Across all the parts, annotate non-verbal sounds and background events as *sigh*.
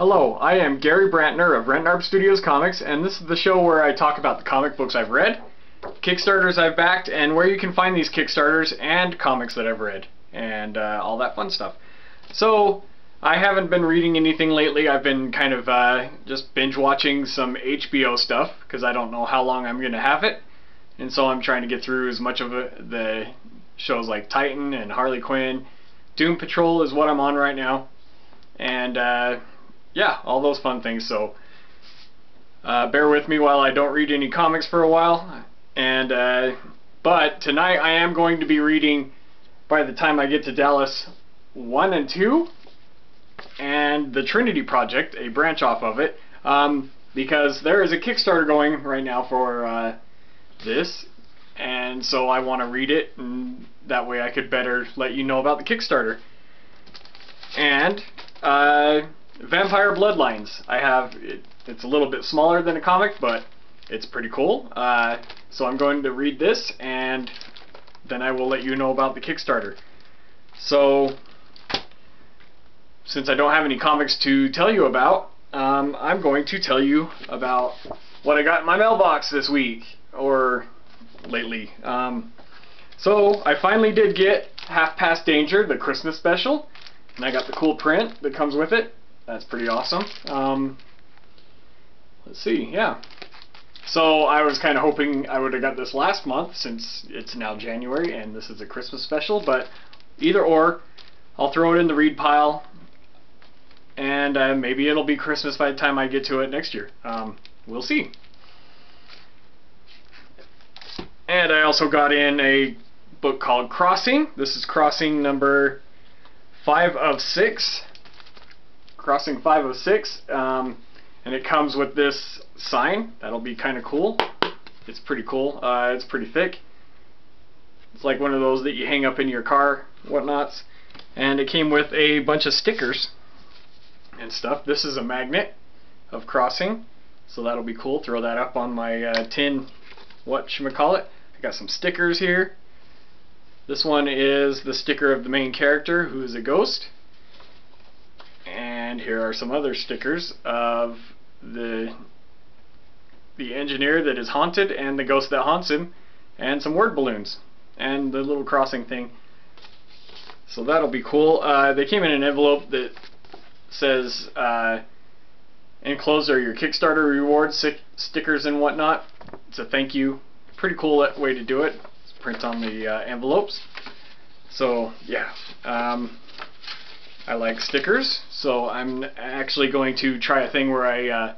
Hello, I am Gary Brantner of Rentnarb Studios Comics, and this is the show where I talk about the comic books I've read, Kickstarters I've backed, and where you can find these Kickstarters and comics that I've read, and uh, all that fun stuff. So, I haven't been reading anything lately. I've been kind of uh, just binge watching some HBO stuff, because I don't know how long I'm going to have it, and so I'm trying to get through as much of the shows like Titan and Harley Quinn. Doom Patrol is what I'm on right now, and uh, yeah, all those fun things. So uh, bear with me while I don't read any comics for a while. And uh, but tonight I am going to be reading by the time I get to Dallas one and two, and the Trinity Project, a branch off of it, um, because there is a Kickstarter going right now for uh, this. And so I want to read it, and that way I could better let you know about the Kickstarter. And uh, Vampire Bloodlines. I have it, it's a little bit smaller than a comic, but it's pretty cool. Uh, so I'm going to read this, and then I will let you know about the Kickstarter. So, since I don't have any comics to tell you about, um, I'm going to tell you about what I got in my mailbox this week, or lately. Um, so, I finally did get Half Past Danger, the Christmas special, and I got the cool print that comes with it. That's pretty awesome. Um, let's see, yeah. So I was kind of hoping I would have got this last month since it's now January and this is a Christmas special, but either or, I'll throw it in the read pile and uh, maybe it'll be Christmas by the time I get to it next year. Um, we'll see. And I also got in a book called Crossing. This is Crossing number 5 of 6. Crossing 506, um, and it comes with this sign. That'll be kind of cool. It's pretty cool. Uh, it's pretty thick. It's like one of those that you hang up in your car, whatnots. And it came with a bunch of stickers and stuff. This is a magnet of Crossing, so that'll be cool. Throw that up on my uh, tin, whatchamacallit. I got some stickers here. This one is the sticker of the main character, who is a ghost. And here are some other stickers of the the engineer that is haunted and the ghost that haunts him and some word balloons and the little crossing thing. So that'll be cool. Uh, they came in an envelope that says uh, enclosed are your Kickstarter rewards, stickers and whatnot. It's a thank you. Pretty cool way to do it. It's print on the uh, envelopes. So yeah. Um, I like stickers, so I'm actually going to try a thing where I uh,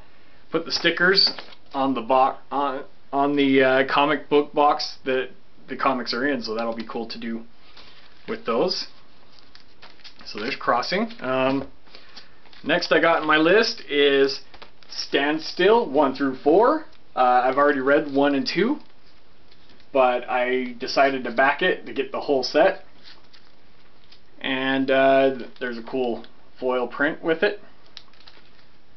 put the stickers on the box on on the uh, comic book box that the comics are in, so that'll be cool to do with those. So there's Crossing. Um, next I got in my list is Stand Still 1 through 4. Uh, I've already read 1 and 2, but I decided to back it to get the whole set and uh, there's a cool foil print with it.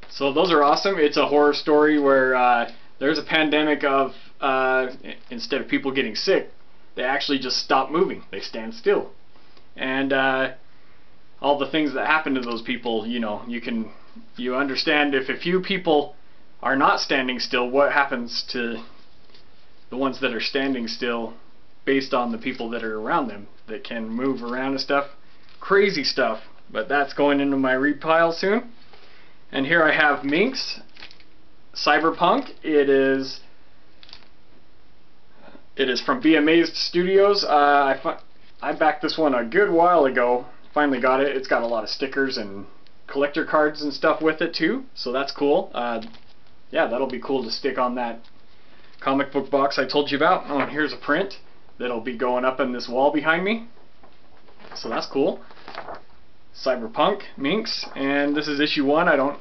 So those are awesome. It's a horror story where uh, there's a pandemic of uh, instead of people getting sick, they actually just stop moving. They stand still, and uh, all the things that happen to those people, you know, you can you understand if a few people are not standing still, what happens to the ones that are standing still based on the people that are around them that can move around and stuff crazy stuff. But that's going into my read pile soon. And here I have Minx, Cyberpunk. It is it is from Be Amazed Studios. Uh, I I backed this one a good while ago. Finally got it. It's got a lot of stickers and collector cards and stuff with it too, so that's cool. Uh, yeah, that'll be cool to stick on that comic book box I told you about. Oh, and here's a print that'll be going up in this wall behind me. So that's cool. Cyberpunk, Minx, and this is issue one. I don't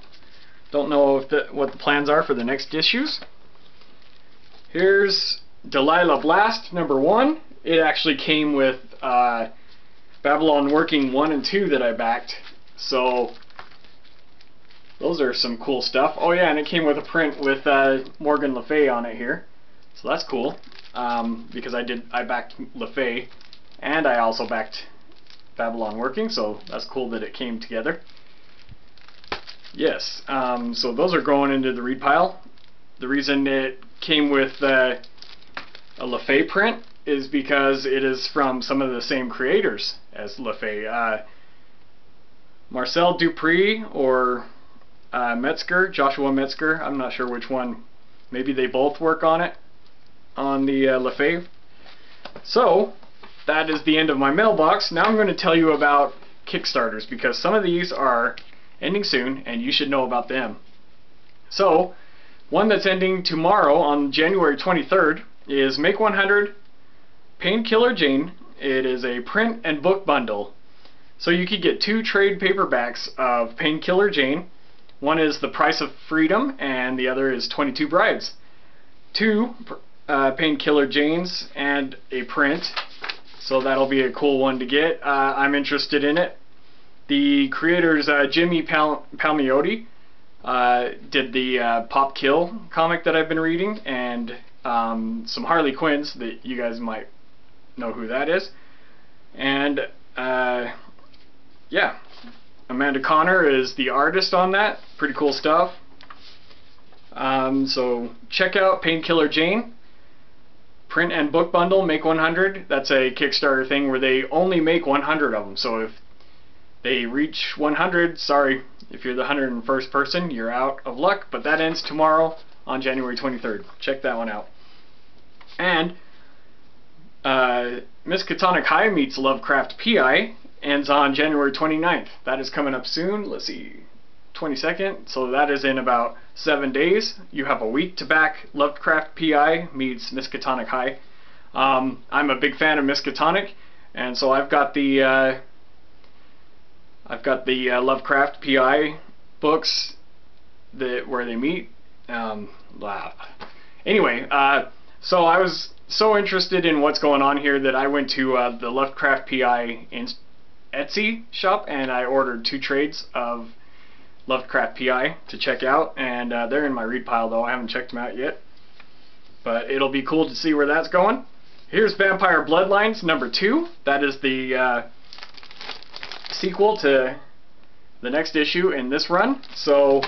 don't know if the, what the plans are for the next issues. Here's Delilah Blast number one. It actually came with uh, Babylon Working 1 and 2 that I backed. So those are some cool stuff. Oh yeah, and it came with a print with uh, Morgan Le Fay on it here. So that's cool. Um, because I did I backed Le Fay and I also backed Babylon working, so that's cool that it came together. Yes, um, so those are going into the read pile. The reason it came with uh, a LeFay print is because it is from some of the same creators as LeFay. Uh, Marcel Dupree or uh, Metzger, Joshua Metzger, I'm not sure which one. Maybe they both work on it, on the uh, LeFay. So, that is the end of my mailbox. Now I'm going to tell you about Kickstarters because some of these are ending soon and you should know about them. So, one that's ending tomorrow on January 23rd is Make 100 Painkiller Jane. It is a print and book bundle. So you could get two trade paperbacks of Painkiller Jane. One is The Price of Freedom and the other is 22 Brides. Two uh, Painkiller Janes and a print. So that'll be a cool one to get. Uh, I'm interested in it. The creators, uh, Jimmy Pal Palmiotti, uh, did the uh, Pop Kill comic that I've been reading, and um, some Harley Quinns that you guys might know who that is. And uh, yeah, Amanda Conner is the artist on that. Pretty cool stuff. Um, so check out Painkiller Jane. Print and book bundle, make 100. That's a Kickstarter thing where they only make 100 of them. So if they reach 100, sorry, if you're the 101st person, you're out of luck. But that ends tomorrow on January 23rd. Check that one out. And uh, Miskatonic High meets Lovecraft PI ends on January 29th. That is coming up soon. Let's see, 22nd. So that is in about seven days. You have a week to back Lovecraft PI meets Miskatonic High. Um, I'm a big fan of Miskatonic, and so I've got the uh, I've got the uh, Lovecraft PI books that where they meet. Um, anyway, uh, so I was so interested in what's going on here that I went to uh, the Lovecraft PI Etsy shop and I ordered two trades of Lovecraft PI to check out and uh, they're in my read pile though. I haven't checked them out yet. But it'll be cool to see where that's going. Here's Vampire Bloodlines number two. That is the uh, sequel to the next issue in this run. So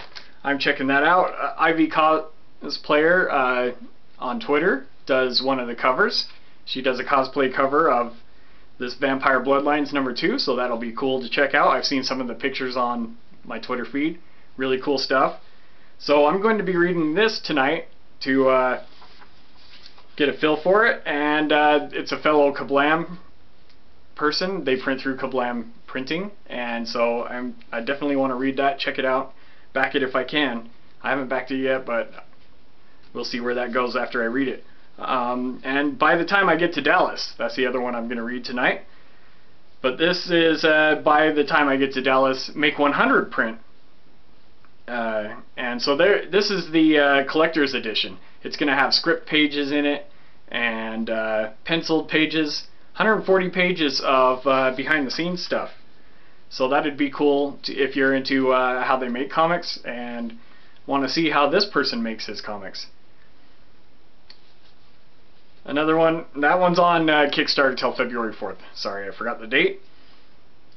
I'm checking that out. Uh, Ivy Cosplayer uh, on Twitter does one of the covers. She does a cosplay cover of this Vampire Bloodlines number two, so that'll be cool to check out. I've seen some of the pictures on my Twitter feed. Really cool stuff. So I'm going to be reading this tonight to uh, get a feel for it, and uh, it's a fellow Kablam person. They print through Kablam Printing, and so I'm, I definitely want to read that, check it out, back it if I can. I haven't backed it yet, but we'll see where that goes after I read it. Um, and by the time I get to Dallas, that's the other one I'm going to read tonight. But this is uh, by the time I get to Dallas, make 100 print. Uh, and so there, this is the uh, collector's edition. It's going to have script pages in it and uh, penciled pages, 140 pages of uh, behind the scenes stuff. So that'd be cool to, if you're into uh, how they make comics and want to see how this person makes his comics. Another one, that one's on uh, Kickstarter till February 4th. Sorry, I forgot the date.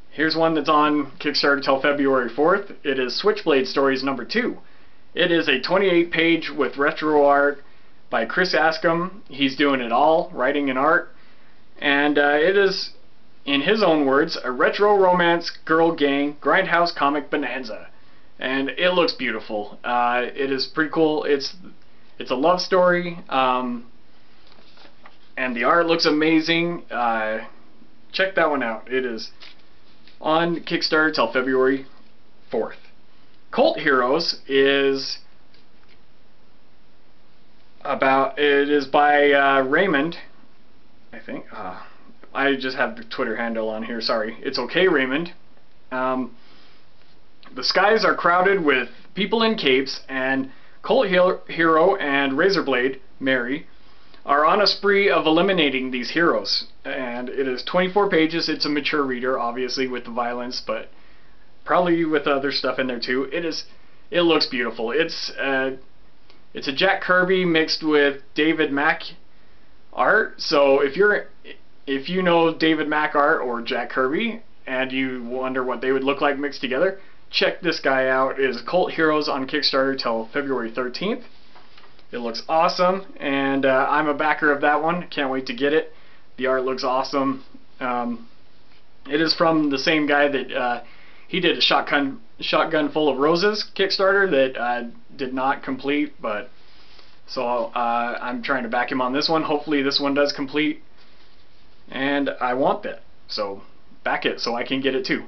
Here's one that's on Kickstarter till February 4th. It is Switchblade Stories number 2. It is a 28 page with retro art by Chris Askham. He's doing it all, writing and art. And uh, it is, in his own words, a retro romance girl gang grindhouse comic bonanza. And it looks beautiful. Uh, it is pretty cool. It's it's a love story. Um, and the art looks amazing. Uh, check that one out. It is on Kickstarter till February 4th. Cult Heroes is about it is by uh, Raymond, I think. Uh, I just have the Twitter handle on here. Sorry, it's okay, Raymond. Um, the skies are crowded with people in capes, and Cult Hero and Razorblade, Mary, are on a spree of eliminating these heroes. And it is 24 pages. It's a mature reader, obviously, with the violence, but probably with other stuff in there too. It is. It looks beautiful. It's uh, it's a Jack Kirby mixed with David Mack art. So if you're if you know David Mack art or Jack Kirby and you wonder what they would look like mixed together, check this guy out. It is Cult Heroes on Kickstarter till February 13th. It looks awesome, and uh, I'm a backer of that one. Can't wait to get it. The art looks awesome. Um, it is from the same guy that uh, he did a shotgun shotgun full of roses Kickstarter that uh, did not complete, but so uh, I'm trying to back him on this one. Hopefully this one does complete, and I want that. So back it so I can get it too.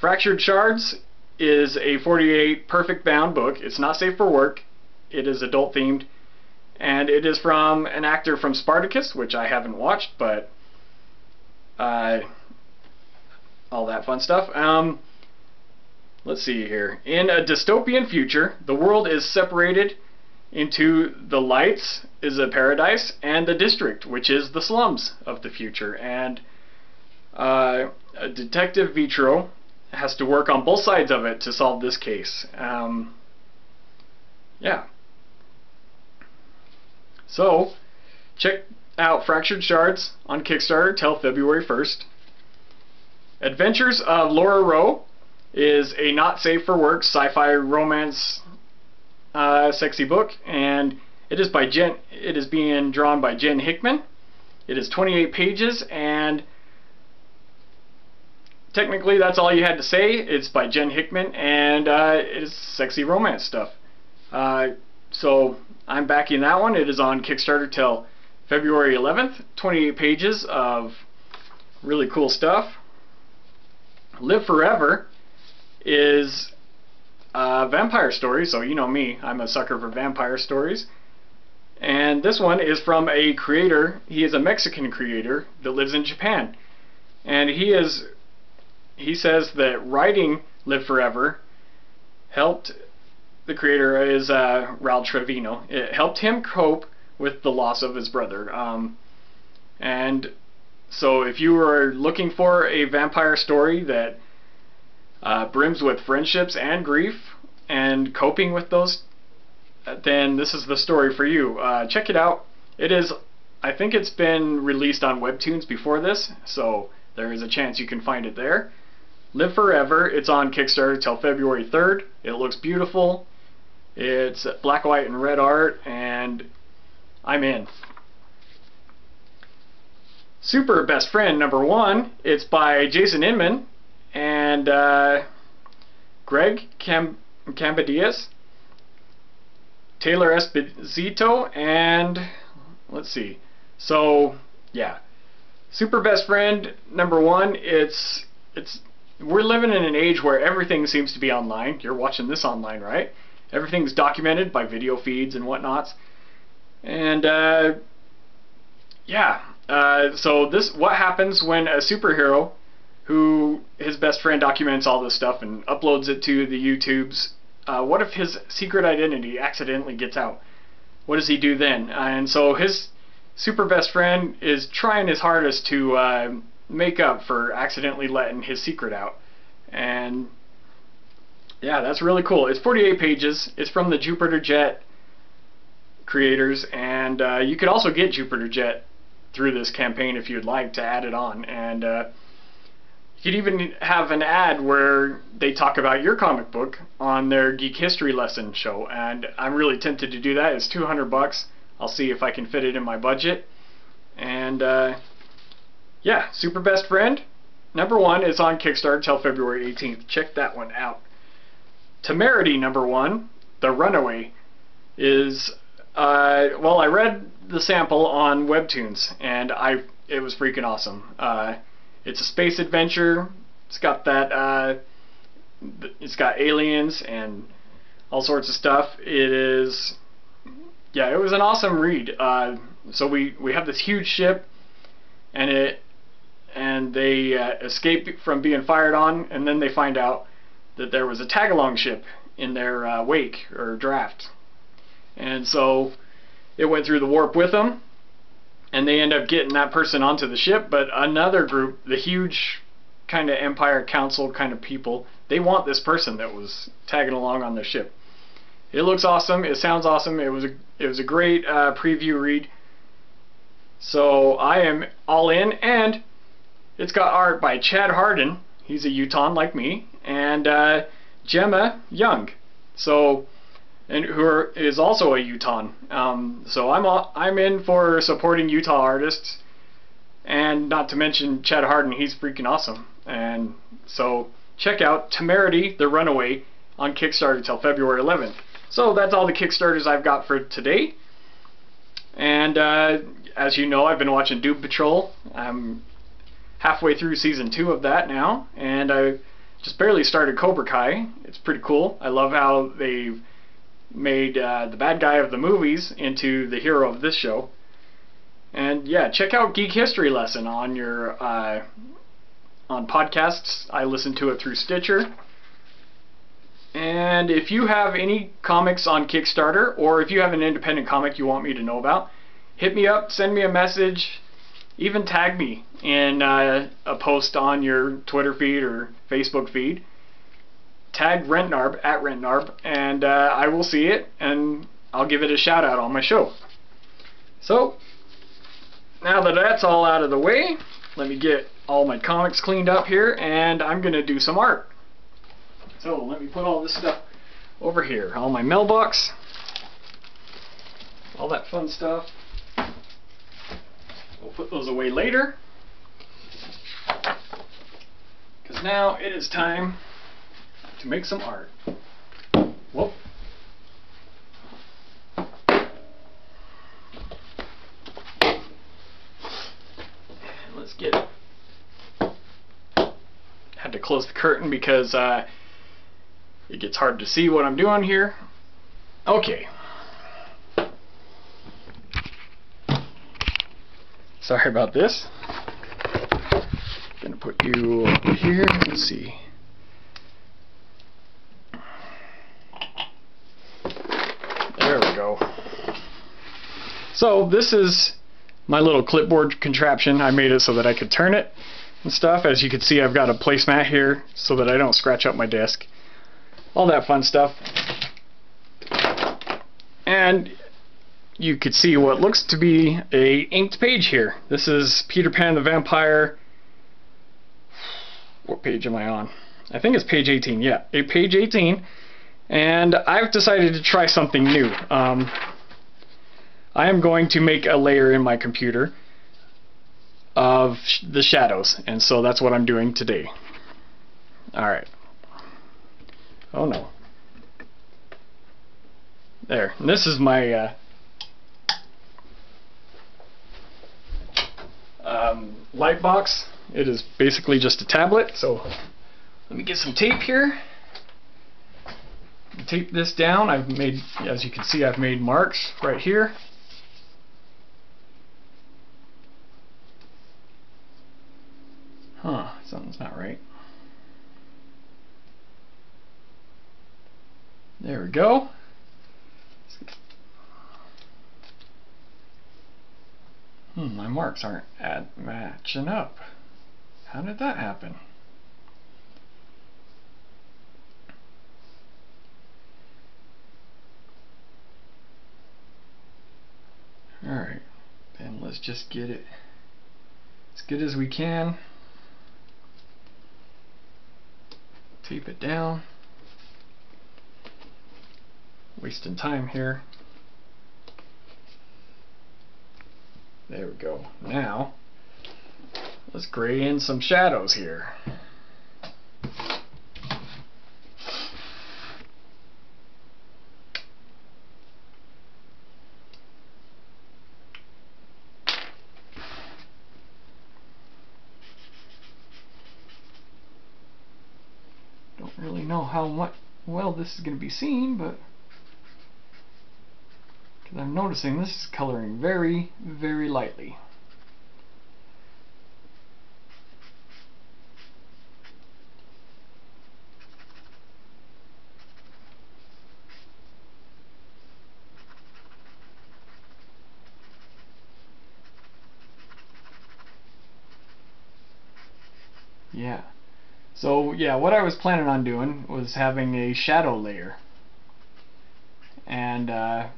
Fractured Shards is a 48 perfect bound book. It's not safe for work. It is adult themed. And it is from an actor from Spartacus, which I haven't watched, but uh, all that fun stuff. Um, let's see here. In a dystopian future, the world is separated into the lights is a paradise and the district, which is the slums of the future. And uh, Detective Vitro has to work on both sides of it to solve this case. Um, yeah. So, check out Fractured Shards on Kickstarter till February 1st. Adventures of Laura Rowe is a not safe for work sci-fi romance uh, sexy book, and it is by Jen. It is being drawn by Jen Hickman. It is 28 pages, and technically that's all you had to say. It's by Jen Hickman, and uh, it's sexy romance stuff. Uh, so I'm backing that one. It is on Kickstarter till February 11th. 28 pages of really cool stuff. Live Forever is a vampire story, so you know me, I'm a sucker for vampire stories. And this one is from a creator, he is a Mexican creator that lives in Japan. And he is he says that writing Live Forever helped the creator is uh, Raul Trevino. It helped him cope with the loss of his brother. Um, and so if you are looking for a vampire story that uh, brims with friendships and grief and coping with those, then this is the story for you. Uh, check it out. It is, I think it's been released on Webtoons before this, so there is a chance you can find it there. Live Forever, it's on Kickstarter till February 3rd. It looks beautiful. It's black, white, and red art, and I'm in. Super Best Friend number one, it's by Jason Inman and uh, Greg Cam Cambadias, Taylor Esposito, and let's see. So yeah, Super Best Friend number one. It's it's we're living in an age where everything seems to be online. You're watching this online, right? Everything's documented by video feeds and whatnots. And uh, yeah, uh, so this what happens when a superhero who his best friend documents all this stuff and uploads it to the YouTubes. Uh, what if his secret identity accidentally gets out? What does he do then? and so his super best friend is trying his hardest to uh, make up for accidentally letting his secret out. And yeah, that's really cool. It's 48 pages. It's from the Jupiter Jet creators, and uh, you could also get Jupiter Jet through this campaign if you'd like to add it on. And uh, you could even have an ad where they talk about your comic book on their Geek History lesson show, and I'm really tempted to do that. It's 200 bucks. I'll see if I can fit it in my budget. And uh, yeah, Super Best Friend, number one, is on Kickstarter till February 18th. Check that one out. Temerity, number one, The Runaway, is, uh, well, I read the sample on Webtoons, and I it was freaking awesome. Uh, it's a space adventure. It's got that, uh, it's got aliens and all sorts of stuff. It is, yeah, it was an awesome read. Uh, so we, we have this huge ship, and it and they uh, escape from being fired on, and then they find out that there was a tag-along ship in their uh, wake or draft, and so it went through the warp with them, and they end up getting that person onto the ship. But another group, the huge kind of Empire Council kind of people, they want this person that was tagging along on their ship. It looks awesome. It sounds awesome. It was a it was a great uh, preview read. So I am all in, and it's got art by Chad Hardin. He's a Utah like me. And uh, Gemma Young. So, and who is also a Utah. Um, so I'm I'm in for supporting Utah artists, and not to mention Chad Hardin. He's freaking awesome. And so check out Temerity: The Runaway on Kickstarter till February 11th. So that's all the Kickstarters I've got for today. And uh, as you know, I've been watching Doom Patrol. I'm halfway through season two of that now, and I just barely started Cobra Kai. It's pretty cool. I love how they've made uh, the bad guy of the movies into the hero of this show. And yeah, check out Geek History Lesson on your uh, on podcasts. I listen to it through Stitcher. And if you have any comics on Kickstarter, or if you have an independent comic you want me to know about, hit me up, send me a message, even tag me in uh, a post on your Twitter feed or Facebook feed. Tag Rentnarb at Rentnarb, and uh, I will see it, and I'll give it a shout out on my show. So, now that that's all out of the way, let me get all my comics cleaned up here, and I'm going to do some art. So, let me put all this stuff over here. All my mailbox, all that fun stuff. We'll put those away later. Because now it is time to make some art. Whoop. Let's get it. Had to close the curtain because uh, it gets hard to see what I'm doing here. Okay. Sorry about this. Gonna put you here. Let's see. There we go. So this is my little clipboard contraption. I made it so that I could turn it and stuff. As you can see, I've got a placemat here so that I don't scratch up my desk. All that fun stuff. And you could see what looks to be a inked page here. This is Peter Pan the Vampire. What page am I on? I think it's page 18. Yeah, a page 18. And I've decided to try something new. Um, I am going to make a layer in my computer of sh the shadows, and so that's what I'm doing today. Alright. Oh no. There. And this is my uh, um, light box. It is basically just a tablet. So let me get some tape here. Tape this down. I've made, as you can see, I've made marks right here. Huh, something's not right. There we go. Hmm, my marks aren't at matching up. How did that happen? Alright, then let's just get it as good as we can. Tape it down. Wasting time here. There we go. Now, let's gray in some shadows here. Don't really know how much well this is going to be seen, but because I'm noticing this is coloring very, very lightly. Yeah. So yeah, what I was planning on doing was having a shadow layer. And uh,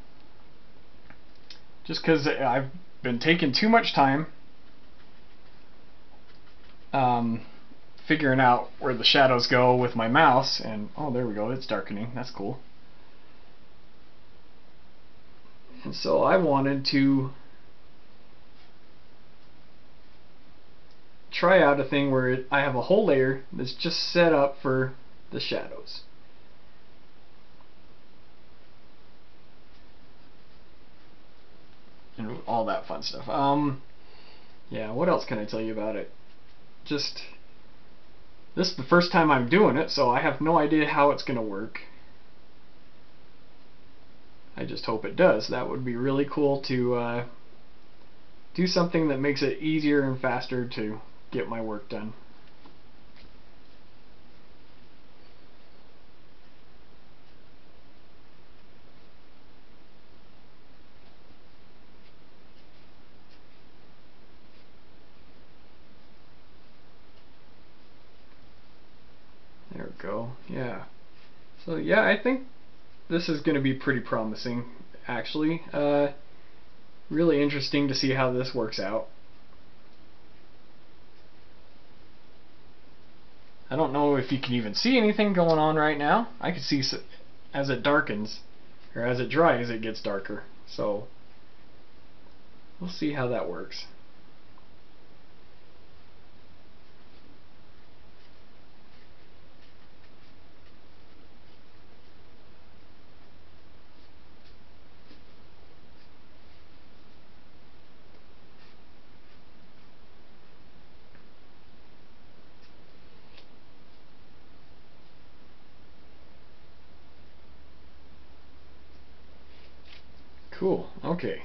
just because I've been taking too much time um, figuring out where the shadows go with my mouse, and oh, there we go, it's darkening. That's cool. And so I wanted to try out a thing where it, I have a whole layer that's just set up for the shadows. And all that fun stuff. Um, yeah, what else can I tell you about it? Just, this is the first time I'm doing it, so I have no idea how it's going to work. I just hope it does. That would be really cool to uh, do something that makes it easier and faster to get my work done. There we go. Yeah. So yeah, I think this is going to be pretty promising, actually. Uh, really interesting to see how this works out. I don't know if you can even see anything going on right now. I can see as it darkens, or as it dries, it gets darker. So, we'll see how that works. Cool. Okay.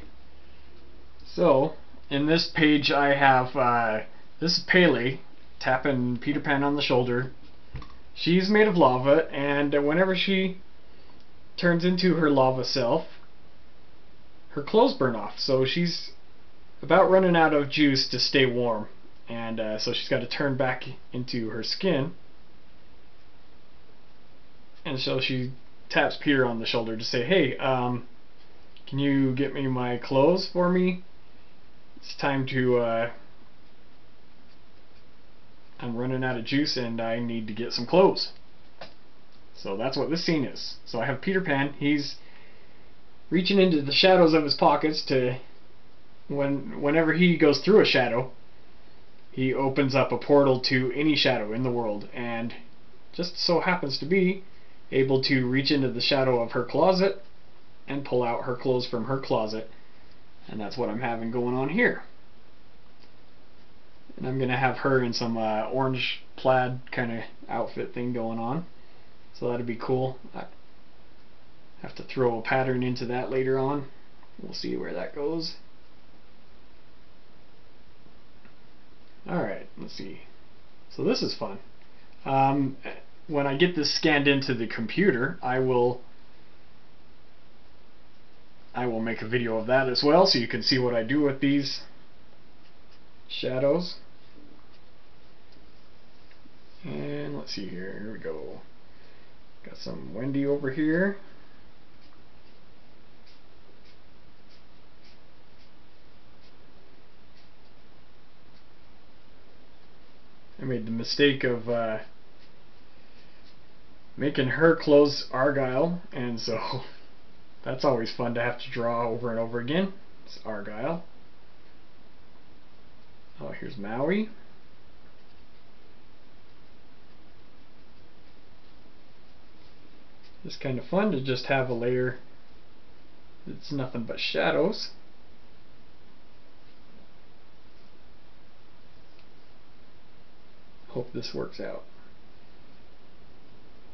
So, in this page I have, uh, this is Pele tapping Peter Pan on the shoulder. She's made of lava, and whenever she turns into her lava self, her clothes burn off. So she's about running out of juice to stay warm. And uh, so she's got to turn back into her skin. And so she taps Peter on the shoulder to say, hey, um, can you get me my clothes for me? It's time to, uh, I'm running out of juice and I need to get some clothes. So that's what this scene is. So I have Peter Pan, he's reaching into the shadows of his pockets to, when whenever he goes through a shadow, he opens up a portal to any shadow in the world and just so happens to be able to reach into the shadow of her closet and pull out her clothes from her closet. And that's what I'm having going on here. And I'm going to have her in some uh, orange plaid kind of outfit thing going on. So that'd be cool. I have to throw a pattern into that later on. We'll see where that goes. Alright, let's see. So this is fun. Um, when I get this scanned into the computer, I will I will make a video of that as well so you can see what I do with these shadows. And let's see here, here we go. Got some Wendy over here. I made the mistake of uh, making her clothes Argyle, and so *laughs* That's always fun to have to draw over and over again. It's Argyle. Oh, here's Maui. It's kind of fun to just have a layer that's nothing but shadows. Hope this works out.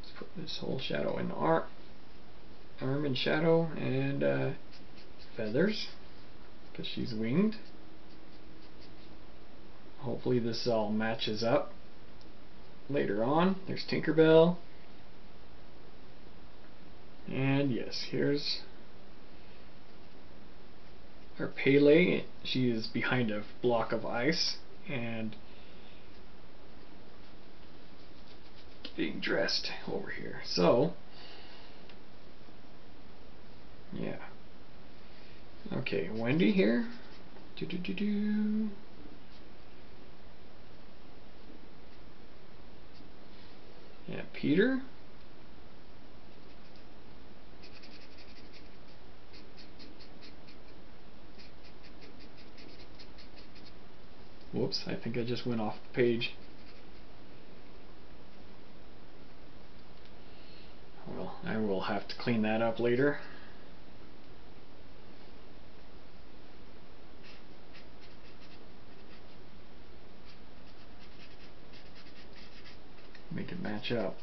Let's put this whole shadow in art arm and shadow and uh, feathers because she's winged. Hopefully this all matches up later on. There's Tinkerbell. And yes, here's our Pele. She is behind a block of ice and being dressed over here. So, yeah. Okay, Wendy here. Do do do do. Yeah, Peter. Whoops, I think I just went off the page. Well, I will have to clean that up later. Make it match up.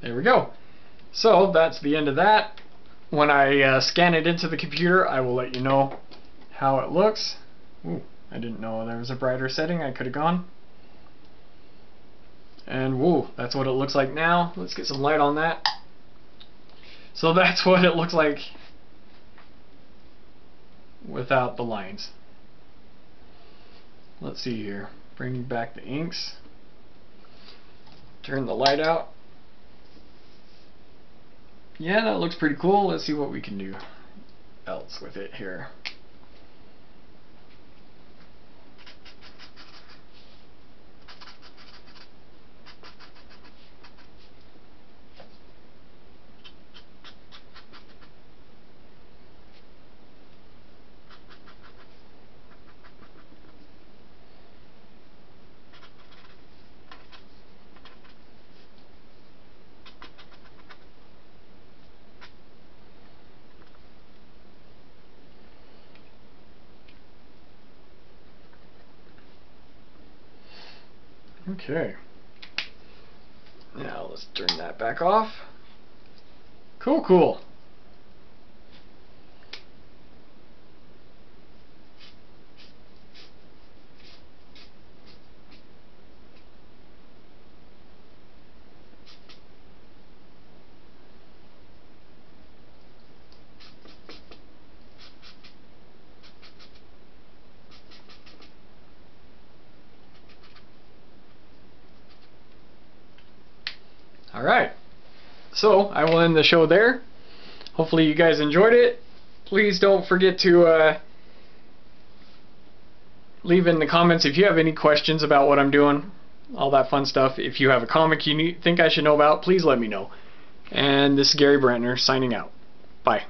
There we go. So that's the end of that. When I uh, scan it into the computer, I will let you know how it looks. Ooh, I didn't know there was a brighter setting. I could have gone. And woo, that's what it looks like now. Let's get some light on that. So *laughs* that's what it looks like without the lines. Let's see here. Bring back the inks. Turn the light out. Yeah, that looks pretty cool. Let's see what we can do else with it here. Okay. Now let's turn that back off. Cool, cool. Alright. So, I will end the show there. Hopefully you guys enjoyed it. Please don't forget to uh, leave in the comments if you have any questions about what I'm doing. All that fun stuff. If you have a comic you think I should know about, please let me know. And this is Gary Brantner signing out. Bye.